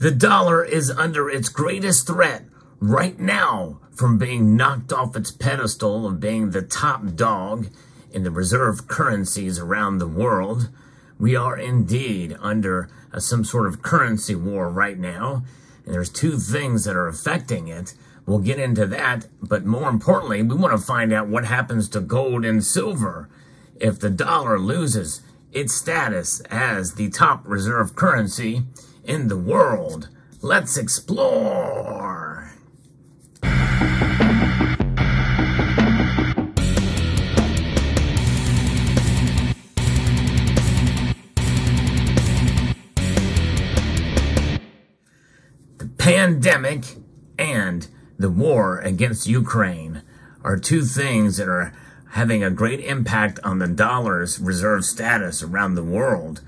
The dollar is under its greatest threat right now from being knocked off its pedestal of being the top dog in the reserve currencies around the world. We are indeed under uh, some sort of currency war right now. And there's two things that are affecting it. We'll get into that. But more importantly, we want to find out what happens to gold and silver if the dollar loses its status as the top reserve currency in the world. Let's explore. The pandemic and the war against Ukraine are two things that are having a great impact on the dollar's reserve status around the world.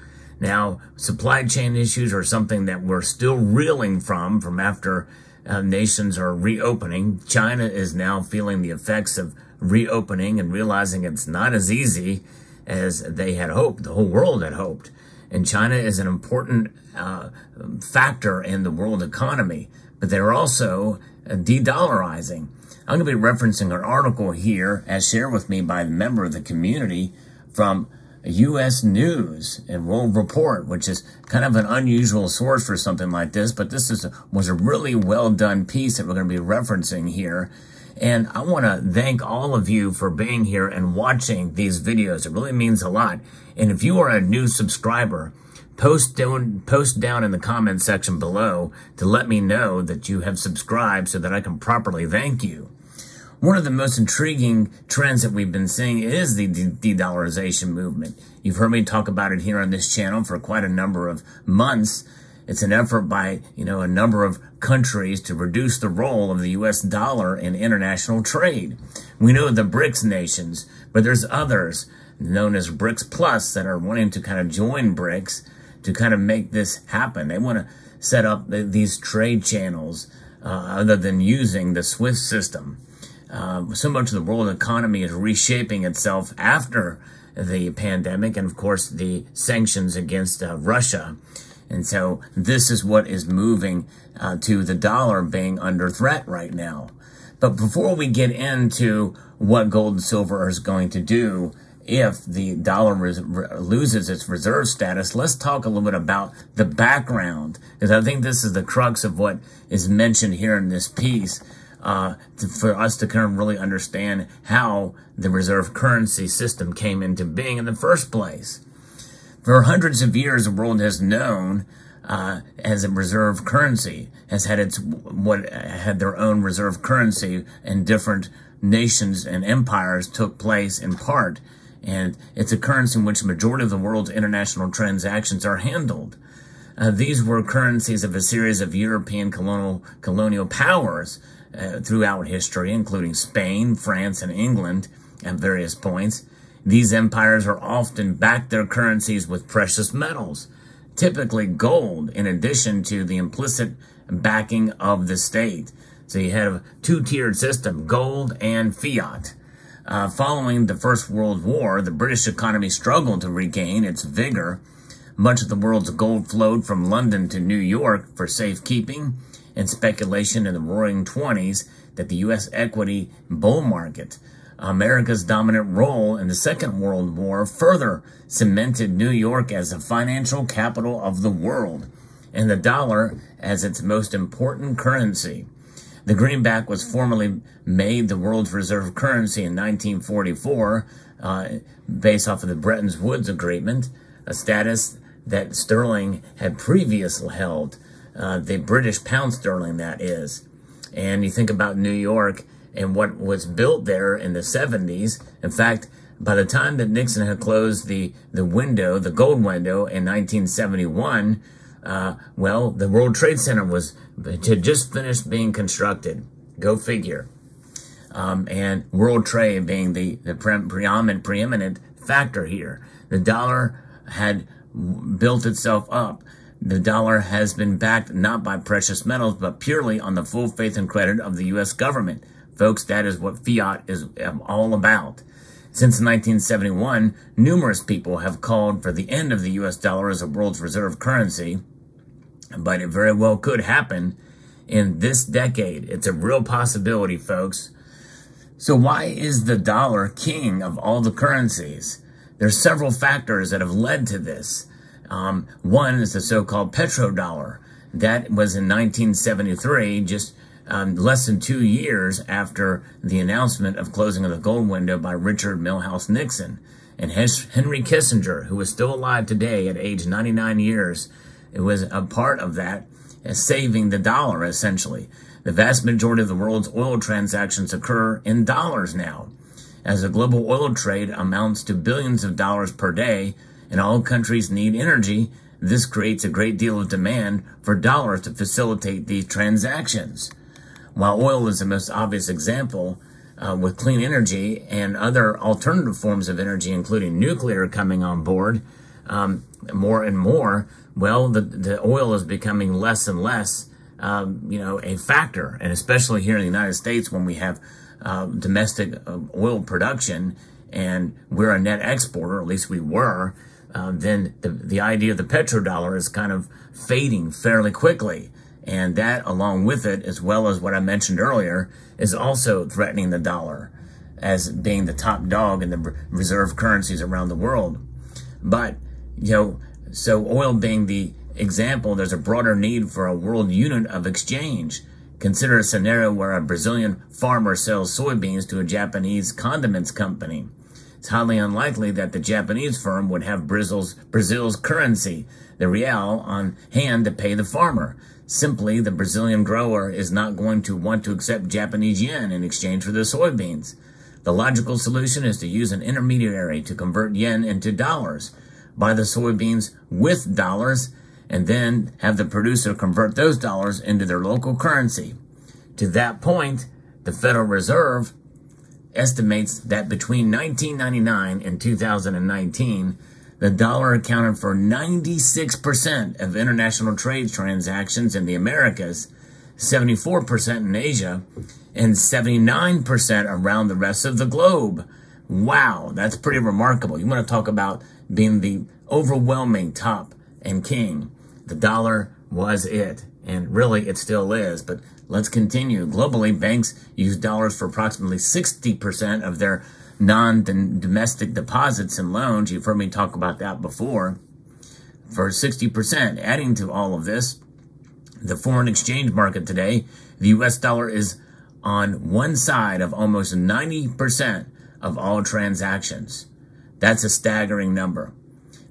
Now, supply chain issues are something that we're still reeling from, from after uh, nations are reopening. China is now feeling the effects of reopening and realizing it's not as easy as they had hoped, the whole world had hoped. And China is an important uh, factor in the world economy, but they're also uh, de-dollarizing. I'm going to be referencing an article here as shared with me by a member of the community from U.S. News and World Report, which is kind of an unusual source for something like this, but this is was a really well done piece that we're going to be referencing here. And I want to thank all of you for being here and watching these videos. It really means a lot. And if you are a new subscriber, post down, post down in the comment section below to let me know that you have subscribed so that I can properly thank you. One of the most intriguing trends that we've been seeing is the de-dollarization movement. You've heard me talk about it here on this channel for quite a number of months. It's an effort by, you know, a number of countries to reduce the role of the U.S. dollar in international trade. We know the BRICS nations, but there's others known as BRICS Plus that are wanting to kind of join BRICS to kind of make this happen. They want to set up the, these trade channels uh, other than using the SWIFT system. Uh, so much of the world economy is reshaping itself after the pandemic and, of course, the sanctions against uh, Russia. And so this is what is moving uh, to the dollar being under threat right now. But before we get into what gold and silver is going to do if the dollar loses its reserve status, let's talk a little bit about the background, because I think this is the crux of what is mentioned here in this piece uh, to, for us to kind of really understand how the reserve currency system came into being in the first place. For hundreds of years, the world has known uh, as a reserve currency, has had its what had their own reserve currency, and different nations and empires took place in part. And it's a currency in which the majority of the world's international transactions are handled. Uh, these were currencies of a series of European colonial colonial powers uh, throughout history, including Spain, France, and England at various points. These empires are often backed their currencies with precious metals, typically gold, in addition to the implicit backing of the state. So you have a two-tiered system, gold and fiat. Uh, following the First World War, the British economy struggled to regain its vigor. Much of the world's gold flowed from London to New York for safekeeping, and speculation in the roaring 20s that the U.S. equity bull market, America's dominant role in the Second World War, further cemented New York as the financial capital of the world and the dollar as its most important currency. The greenback was formally made the world's reserve currency in 1944, uh, based off of the Bretton Woods Agreement, a status that sterling had previously held uh, the British pound sterling, that is. And you think about New York and what was built there in the 70s. In fact, by the time that Nixon had closed the, the window, the gold window in 1971, uh, well, the World Trade Center was had just finished being constructed. Go figure. Um, and world trade being the, the pre preeminent, preeminent factor here. The dollar had built itself up. The dollar has been backed not by precious metals, but purely on the full faith and credit of the U.S. government. Folks, that is what fiat is um, all about. Since 1971, numerous people have called for the end of the U.S. dollar as a world's reserve currency. but it very well could happen in this decade. It's a real possibility, folks. So why is the dollar king of all the currencies? There's several factors that have led to this. Um, one is the so-called petrodollar. That was in 1973, just um, less than two years after the announcement of closing of the gold window by Richard Milhous Nixon. And Henry Kissinger, who is still alive today at age 99 years, it was a part of that, uh, saving the dollar, essentially. The vast majority of the world's oil transactions occur in dollars now. As the global oil trade amounts to billions of dollars per day, and all countries need energy, this creates a great deal of demand for dollars to facilitate these transactions. While oil is the most obvious example, uh, with clean energy and other alternative forms of energy, including nuclear coming on board um, more and more, well, the, the oil is becoming less and less, um, you know, a factor. And especially here in the United States when we have uh, domestic uh, oil production and we're a net exporter, at least we were, uh, then the, the idea of the petrodollar is kind of fading fairly quickly. And that, along with it, as well as what I mentioned earlier, is also threatening the dollar as being the top dog in the reserve currencies around the world. But, you know, so oil being the example, there's a broader need for a world unit of exchange. Consider a scenario where a Brazilian farmer sells soybeans to a Japanese condiments company. It's highly unlikely that the Japanese firm would have Brazil's, Brazil's currency, the real, on hand to pay the farmer. Simply, the Brazilian grower is not going to want to accept Japanese yen in exchange for the soybeans. The logical solution is to use an intermediary to convert yen into dollars, buy the soybeans with dollars, and then have the producer convert those dollars into their local currency. To that point, the Federal Reserve estimates that between 1999 and 2019, the dollar accounted for 96% of international trade transactions in the Americas, 74% in Asia, and 79% around the rest of the globe. Wow, that's pretty remarkable. You want to talk about being the overwhelming top and king. The dollar was it, and really it still is, but let's continue. Globally, banks use dollars for approximately 60% of their non-domestic deposits and loans. You've heard me talk about that before. For 60%, adding to all of this, the foreign exchange market today, the U.S. dollar is on one side of almost 90% of all transactions. That's a staggering number.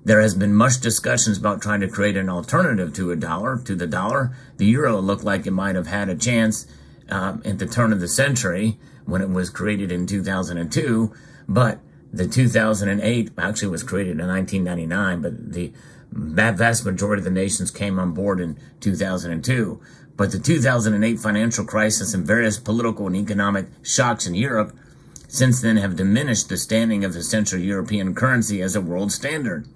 There has been much discussions about trying to create an alternative to a dollar, to the dollar. The euro looked like it might have had a chance um, at the turn of the century, when it was created in 2002, but the 2008 actually was created in 1999, but the vast majority of the nations came on board in 2002. But the 2008 financial crisis and various political and economic shocks in Europe since then have diminished the standing of the Central European currency as a world standard.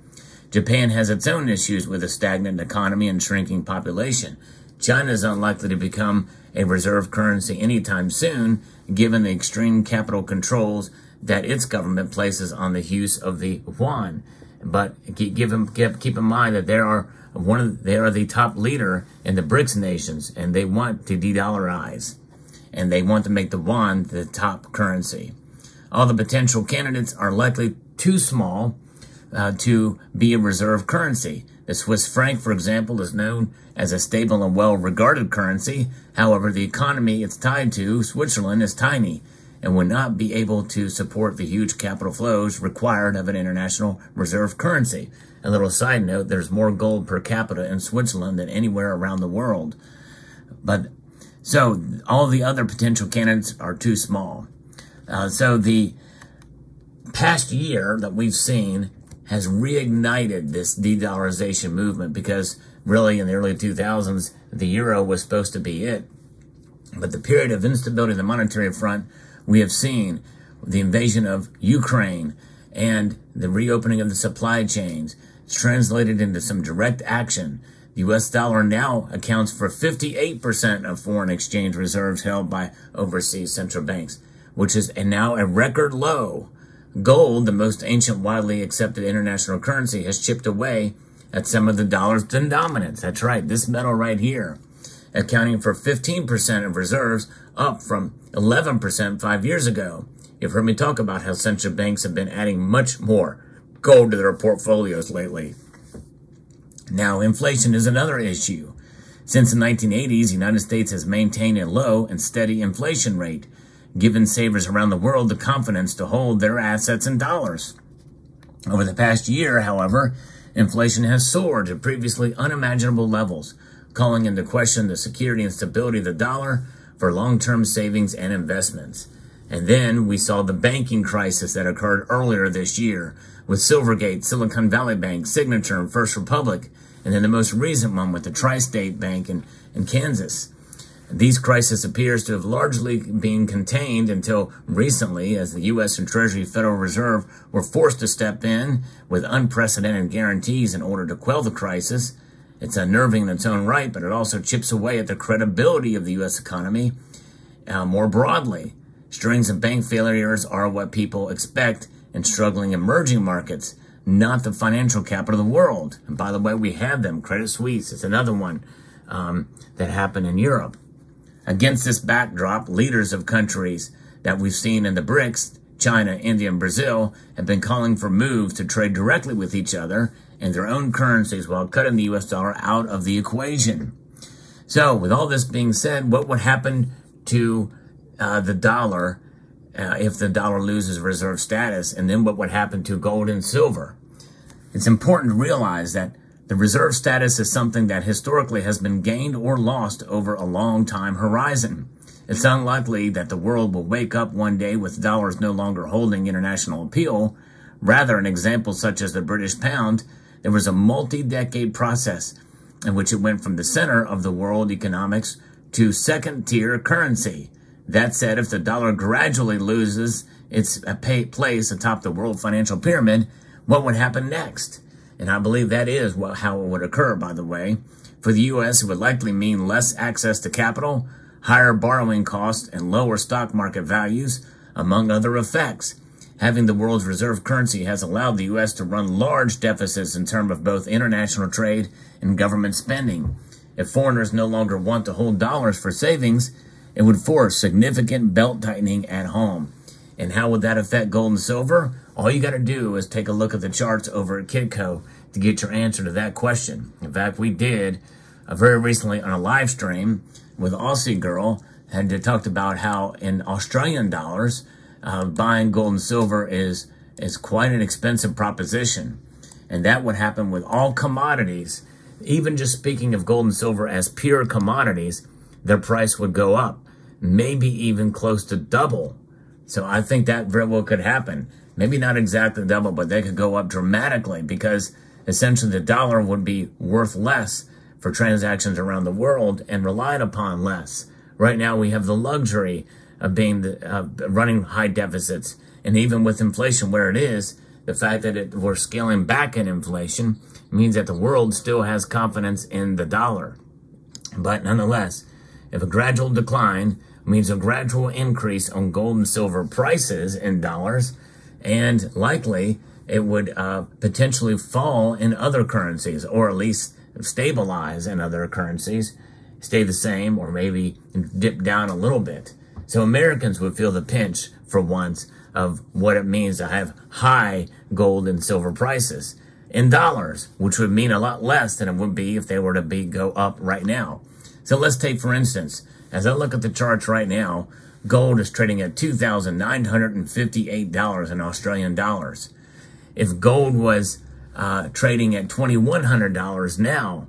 Japan has its own issues with a stagnant economy and shrinking population. China is unlikely to become a reserve currency anytime soon, given the extreme capital controls that its government places on the use of the yuan. But keep, keep, in mind that there are one of they are the top leader in the BRICS nations, and they want to de-dollarize, and they want to make the yuan the top currency. All the potential candidates are likely too small uh, to be a reserve currency. The Swiss franc, for example, is known as a stable and well-regarded currency. However, the economy it's tied to, Switzerland, is tiny and would not be able to support the huge capital flows required of an international reserve currency. A little side note, there's more gold per capita in Switzerland than anywhere around the world. But so all the other potential candidates are too small. Uh, so the past year that we've seen has reignited this de-dollarization movement because really in the early 2000s, the euro was supposed to be it. But the period of instability in the monetary front, we have seen the invasion of Ukraine and the reopening of the supply chains. Translated into some direct action. The U.S. dollar now accounts for 58% of foreign exchange reserves held by overseas central banks, which is now a record low Gold, the most ancient widely accepted international currency, has chipped away at some of the dollar's dominance. That's right, this metal right here, accounting for 15% of reserves, up from 11% five years ago. You've heard me talk about how central banks have been adding much more gold to their portfolios lately. Now, inflation is another issue. Since the 1980s, the United States has maintained a low and steady inflation rate, giving savers around the world the confidence to hold their assets in dollars. Over the past year, however, inflation has soared to previously unimaginable levels, calling into question the security and stability of the dollar for long-term savings and investments. And then we saw the banking crisis that occurred earlier this year with Silvergate, Silicon Valley Bank, Signature, and First Republic, and then the most recent one with the Tri-State Bank in, in Kansas. These crises appears to have largely been contained until recently as the U.S. and Treasury Federal Reserve were forced to step in with unprecedented guarantees in order to quell the crisis. It's unnerving in its own right, but it also chips away at the credibility of the U.S. economy uh, more broadly. Strings of bank failures are what people expect in struggling emerging markets not the financial capital of the world. And by the way, we have them. Credit Suisse is another one um, that happened in Europe. Against this backdrop, leaders of countries that we've seen in the BRICS, China, India, and Brazil, have been calling for moves to trade directly with each other in their own currencies while cutting the U.S. dollar out of the equation. So, with all this being said, what would happen to uh, the dollar uh, if the dollar loses reserve status, and then what would happen to gold and silver. It's important to realize that the reserve status is something that historically has been gained or lost over a long time horizon. It's unlikely that the world will wake up one day with dollars no longer holding international appeal. Rather, an example such as the British pound, there was a multi-decade process in which it went from the center of the world economics to second-tier currency. That said, if the dollar gradually loses its place atop the world financial pyramid, what would happen next? And I believe that is what, how it would occur, by the way. For the U.S., it would likely mean less access to capital, higher borrowing costs, and lower stock market values, among other effects. Having the world's reserve currency has allowed the U.S. to run large deficits in terms of both international trade and government spending. If foreigners no longer want to hold dollars for savings, it would force significant belt tightening at home. And how would that affect gold and silver? All you got to do is take a look at the charts over at Kitco to get your answer to that question. In fact, we did uh, very recently on a live stream with Aussie Girl and talked about how in Australian dollars, uh, buying gold and silver is is quite an expensive proposition. And that would happen with all commodities. Even just speaking of gold and silver as pure commodities, their price would go up maybe even close to double. So I think that very well could happen. Maybe not exactly double, but they could go up dramatically because essentially the dollar would be worth less for transactions around the world and relied upon less. Right now we have the luxury of being the, uh, running high deficits. And even with inflation where it is, the fact that it, we're scaling back in inflation means that the world still has confidence in the dollar. But nonetheless, if a gradual decline means a gradual increase on gold and silver prices in dollars, and likely it would uh, potentially fall in other currencies, or at least stabilize in other currencies, stay the same, or maybe dip down a little bit. So Americans would feel the pinch for once of what it means to have high gold and silver prices in dollars, which would mean a lot less than it would be if they were to be go up right now. So let's take, for instance, as I look at the charts right now, gold is trading at $2,958 in Australian dollars. If gold was uh, trading at $2,100 now,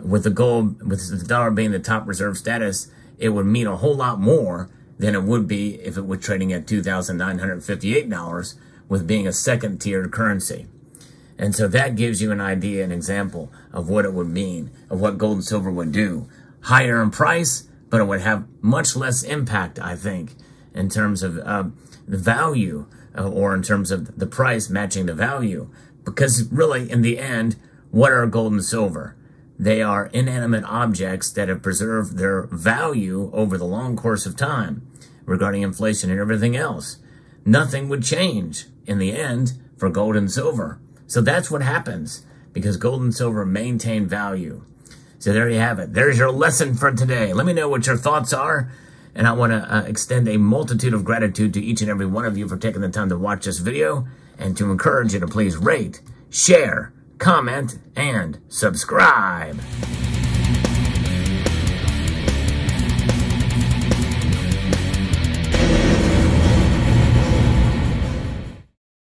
with the gold, with the dollar being the top reserve status, it would mean a whole lot more than it would be if it were trading at $2,958 with being a second tiered currency. And so that gives you an idea, an example of what it would mean, of what gold and silver would do higher in price, but it would have much less impact, I think, in terms of uh, the value uh, or in terms of the price matching the value. Because really, in the end, what are gold and silver? They are inanimate objects that have preserved their value over the long course of time regarding inflation and everything else. Nothing would change in the end for gold and silver. So that's what happens. because gold and silver maintain value. So there you have it. There's your lesson for today. Let me know what your thoughts are. And I want to uh, extend a multitude of gratitude to each and every one of you for taking the time to watch this video and to encourage you to please rate, share, comment, and subscribe.